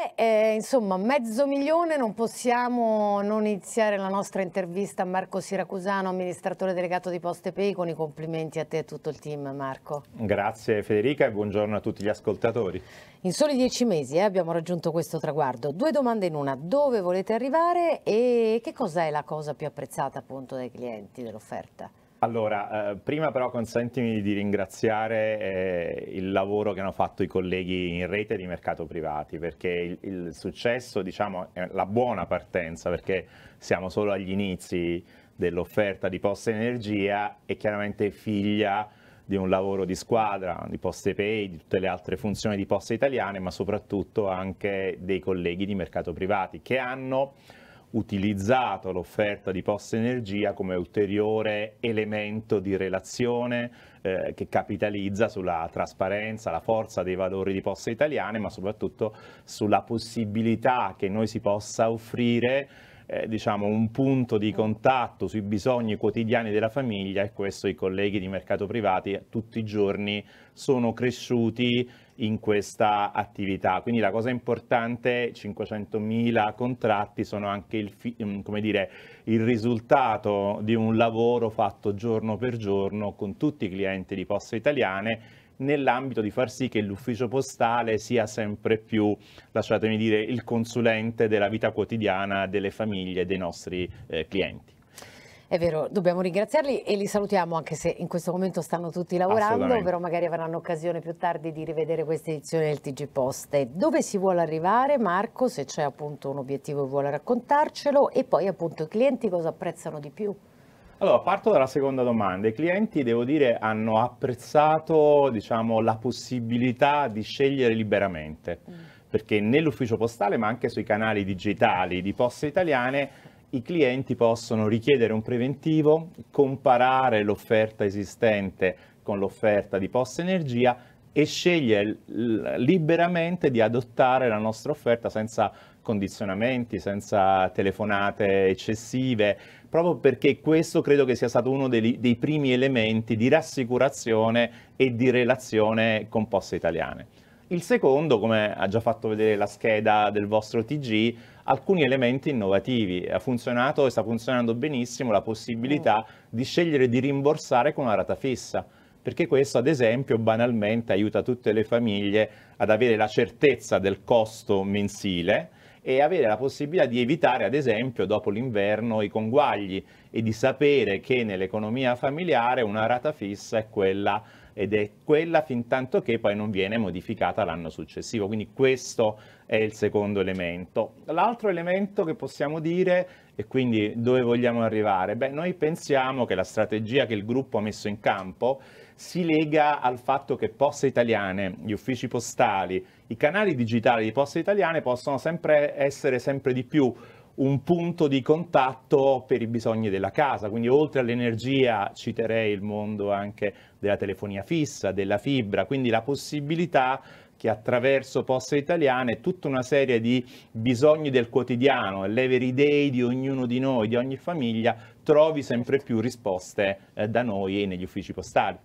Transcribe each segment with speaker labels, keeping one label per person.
Speaker 1: Eh, eh, insomma, mezzo milione non possiamo non iniziare la nostra intervista a Marco Siracusano, amministratore delegato di Poste Pay, con i complimenti a te e a tutto il team, Marco.
Speaker 2: Grazie Federica e buongiorno a tutti gli ascoltatori.
Speaker 1: In soli dieci mesi eh, abbiamo raggiunto questo traguardo. Due domande in una, dove volete arrivare e che cos'è la cosa più apprezzata appunto dai clienti dell'offerta?
Speaker 2: Allora, eh, prima però consentimi di ringraziare eh, il lavoro che hanno fatto i colleghi in rete di mercato privati, perché il, il, successo, diciamo, è la buona partenza, perché siamo solo agli inizi dell'offerta di Posta Energia e chiaramente figlia di un lavoro di squadra, di Poste Pay, di tutte le altre funzioni di Poste Italiane, ma soprattutto anche dei colleghi di mercato privati che hanno utilizzato l'offerta di Posta Energia come ulteriore elemento di relazione eh, che capitalizza sulla trasparenza, la forza dei valori di Poste Italiane, ma soprattutto sulla possibilità che noi si possa offrire eh, diciamo, un punto di contatto sui bisogni quotidiani della famiglia e questo i colleghi di mercato privati tutti i giorni sono cresciuti in questa attività. Quindi la cosa importante, 500.000 contratti sono anche il, mm, dire, il, risultato di un lavoro fatto giorno per giorno con tutti i clienti di Poste Italiane nell'ambito di far sì che l'ufficio postale sia sempre più, lasciatemi dire, il consulente della vita quotidiana delle famiglie e dei nostri eh, clienti.
Speaker 1: È vero, dobbiamo ringraziarli e li salutiamo anche se in questo momento stanno tutti lavorando, però magari avranno occasione più tardi di rivedere questa edizione del TG Poste. Dove si vuole arrivare Marco, se c'è appunto un obiettivo che vuole raccontarcelo e poi appunto i clienti cosa apprezzano di più?
Speaker 2: Allora, parto dalla seconda domanda. I clienti, devo dire, hanno apprezzato diciamo, la possibilità di scegliere liberamente, mm. perché nell'ufficio postale, ma anche sui canali digitali di Poste Italiane, i clienti possono richiedere un preventivo, comparare l'offerta esistente con l'offerta di Posta Energia e scegliere liberamente di adottare la nostra offerta senza condizionamenti, senza telefonate eccessive, proprio perché questo credo che sia stato uno dei, dei primi elementi di rassicurazione e di relazione con Poste Italiane. Il secondo, come ha già fatto vedere la scheda del vostro TG, alcuni elementi innovativi. Ha funzionato e sta funzionando benissimo la possibilità mm. di scegliere di rimborsare con una rata fissa perché questo ad esempio banalmente aiuta tutte le famiglie ad avere la certezza del costo mensile e avere la possibilità di evitare ad esempio dopo l'inverno i conguagli e di sapere che nell'economia familiare una rata fissa è quella ed è quella fin tanto che poi non viene modificata l'anno successivo. Quindi questo è il secondo elemento. L'altro elemento che possiamo dire e quindi dove vogliamo arrivare? Beh, noi pensiamo che la strategia che il gruppo ha messo in campo si lega al fatto che Poste Italiane, gli uffici postali, i canali digitali di Poste Italiane possono sempre essere sempre di più un punto di contatto per i bisogni della casa, quindi oltre all'energia citerei il mondo anche della telefonia fissa, della fibra, quindi la possibilità che attraverso Poste Italiane tutta una serie di bisogni del quotidiano, l'everyday di ognuno di noi, di ogni famiglia, trovi sempre più risposte eh, da noi e negli uffici postali.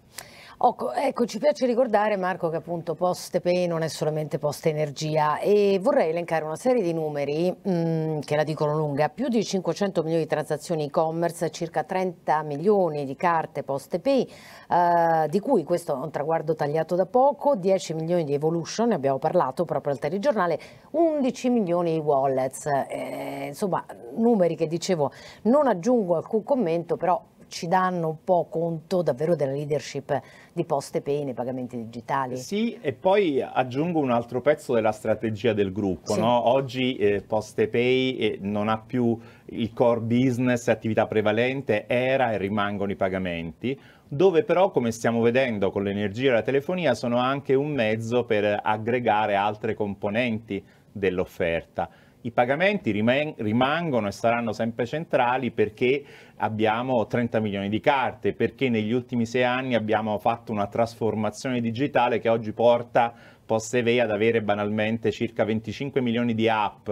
Speaker 1: Ecco, ecco, ci piace ricordare Marco che appunto Poste Pay non è solamente Poste Energia e vorrei elencare una serie di numeri mh, mm, che la dicono lunga, più di 500 milioni di transazioni e-commerce, circa 30 milioni di carte Poste Pay, eh, di cui questo è un traguardo tagliato da poco, 10 milioni di Evolution, ne abbiamo parlato proprio al telegiornale, 11 milioni di wallets, eh, insomma numeri che dicevo non aggiungo alcun commento però ci danno un po' conto davvero della leadership di Poste Pay nei pagamenti digitali.
Speaker 2: Sì, e poi aggiungo un altro pezzo della strategia del gruppo. Sì. No? Oggi eh, Poste Pay eh, non ha più il core business, attività prevalente, era e rimangono i pagamenti, dove però, come stiamo vedendo con l'energia e la telefonia, sono anche un mezzo per aggregare altre componenti dell'offerta i pagamenti rimangono e saranno sempre centrali perché abbiamo 30 milioni di carte, perché negli ultimi sei anni abbiamo fatto una trasformazione digitale che oggi porta PosteVe ad avere banalmente circa 25 milioni di app,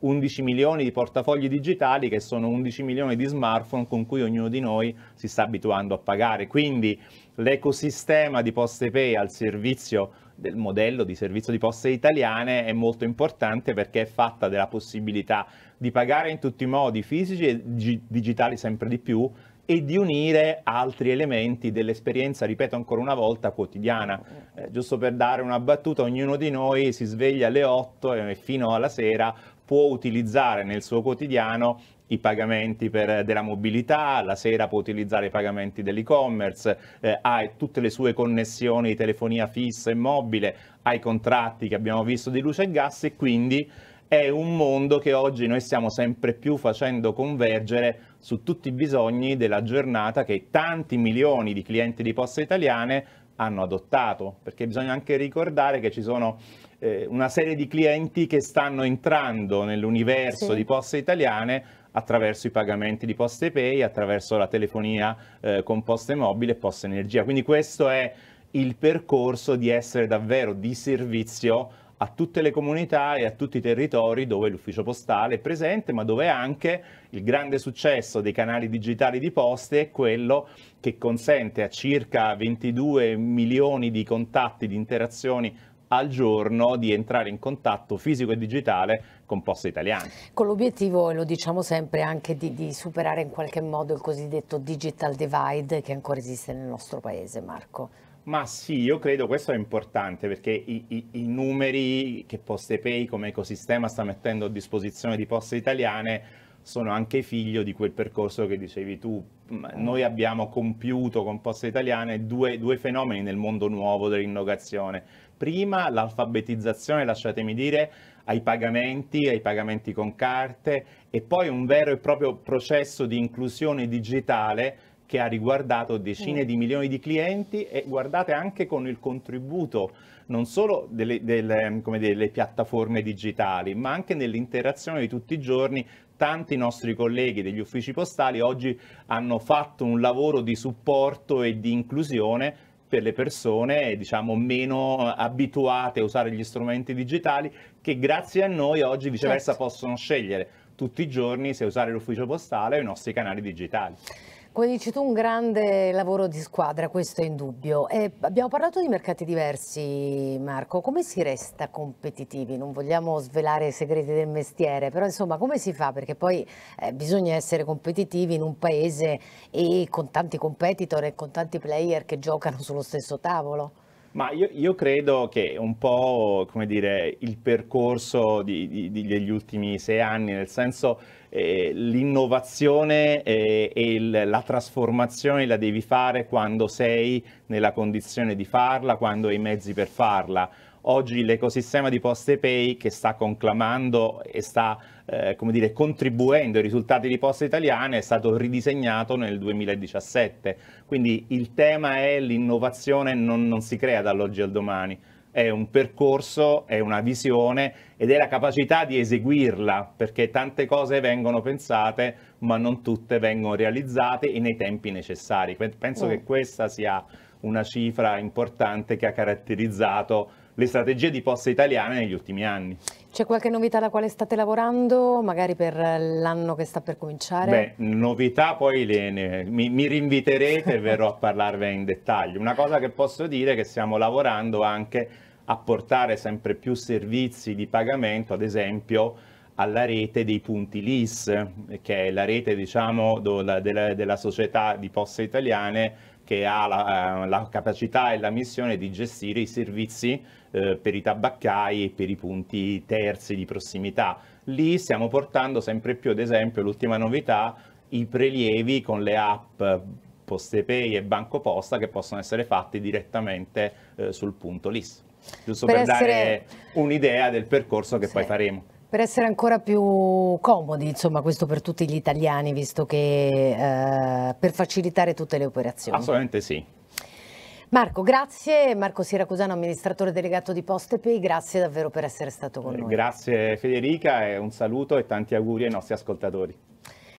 Speaker 2: 11 milioni di portafogli digitali che sono 11 milioni di smartphone con cui ognuno di noi si sta abituando a pagare. Quindi l'ecosistema di PostePay al servizio del modello di servizio di poste italiane è molto importante perché è fatta della possibilità di pagare in tutti i modi fisici e digitali sempre di più e di unire altri elementi dell'esperienza, ripeto ancora una volta, quotidiana. Eh, giusto per dare una battuta, ognuno di noi si sveglia alle 8 e fino alla sera può utilizzare nel suo quotidiano i pagamenti per, della mobilità, la sera può utilizzare i pagamenti dell'e-commerce, eh, ha tutte le sue connessioni di telefonia fissa e mobile, ha i contratti che abbiamo visto di luce e gas e quindi è un mondo che oggi noi stiamo sempre più facendo convergere su tutti i bisogni della giornata che tanti milioni di clienti di poste italiane hanno adottato, perché bisogna anche ricordare che ci sono eh, una serie di clienti che stanno entrando nell'universo sì. di poste italiane attraverso i pagamenti di Poste Pay, attraverso la telefonia eh, con Poste Mobile e Poste Energia. Quindi questo è il percorso di essere davvero di servizio a tutte le comunità e a tutti i territori dove l'ufficio postale è presente, ma dove anche il grande successo dei canali digitali di poste è quello che consente a circa 22 milioni di contatti, di interazioni al giorno di entrare in contatto fisico e digitale con poste italiane.
Speaker 1: Con l'obiettivo, e lo diciamo sempre, anche di, di, superare in qualche modo il cosiddetto digital divide che ancora esiste nel nostro paese, Marco.
Speaker 2: Ma sì, io credo questo è importante perché i, i, i numeri che PostePay come ecosistema sta mettendo a disposizione di poste italiane sono anche figlio di quel percorso che dicevi tu. Noi abbiamo compiuto con Poste Italiane due, due fenomeni nel mondo nuovo dell'innovazione. Prima l'alfabetizzazione, lasciatemi dire, ai pagamenti, ai pagamenti con carte e poi un vero e proprio processo di inclusione digitale che ha riguardato decine mm. di milioni di clienti e guardate anche con il contributo non solo delle, delle, delle piattaforme digitali, ma anche nell'interazione di tutti i giorni tanti nostri colleghi degli uffici postali oggi hanno fatto un lavoro di supporto e di inclusione per le persone diciamo, meno abituate a usare gli strumenti digitali che grazie a noi oggi viceversa certo. possono scegliere tutti i giorni se usare l'ufficio postale o i nostri canali digitali.
Speaker 1: Come dici tu, un grande lavoro di squadra, questo è indubbio. Abbiamo parlato di mercati diversi, Marco. Come si resta competitivi? Non vogliamo svelare i segreti del mestiere, però insomma come si fa? Perché poi eh, bisogna essere competitivi in un paese e con tanti competitor e con tanti player che giocano sullo stesso tavolo.
Speaker 2: Ma io, io, credo che un po' come dire, il percorso di, di, degli ultimi sei anni, nel senso eh, l'innovazione eh, e il, la trasformazione la devi fare quando sei nella condizione di farla, quando hai i mezzi per farla. Oggi l'ecosistema di Poste Pay che sta conclamando e sta eh, come dire, contribuendo ai risultati di Poste Italiane è stato ridisegnato nel 2017. Quindi il tema è l'innovazione non, non si crea dall'oggi al domani, è un percorso, è una visione ed è la capacità di eseguirla, perché tante cose vengono pensate ma non tutte vengono realizzate e nei tempi necessari. Penso mm. che questa sia una cifra importante che ha caratterizzato le strategie di poste italiane negli ultimi anni.
Speaker 1: C'è qualche novità alla quale state lavorando, magari per l'anno che sta per cominciare?
Speaker 2: Beh, novità poi le, ne, mi, mi, rinviterete e verrò a parlarvene in dettaglio. Una cosa che posso dire è che stiamo lavorando anche a portare sempre più servizi di pagamento, ad esempio alla rete dei punti LIS, che è la rete diciamo, della, della, della società di poste italiane che ha la, eh, la, capacità e la missione di gestire i servizi eh, per i tabaccai e per i punti terzi di prossimità. Lì stiamo portando sempre più, ad esempio, l'ultima novità, i prelievi con le app PostePay e Banco Posta che possono essere fatti direttamente eh, sul punto LIS. Giusto per, per essere... dare un'idea del percorso che sì. poi faremo
Speaker 1: per essere ancora più comodi, insomma, questo per tutti gli italiani, visto che eh, per facilitare tutte le operazioni.
Speaker 2: Assolutamente sì.
Speaker 1: Marco, grazie. Marco Siracusano, amministratore delegato di PostePay, grazie davvero per essere stato con noi.
Speaker 2: Grazie Federica e un saluto e tanti auguri ai nostri ascoltatori.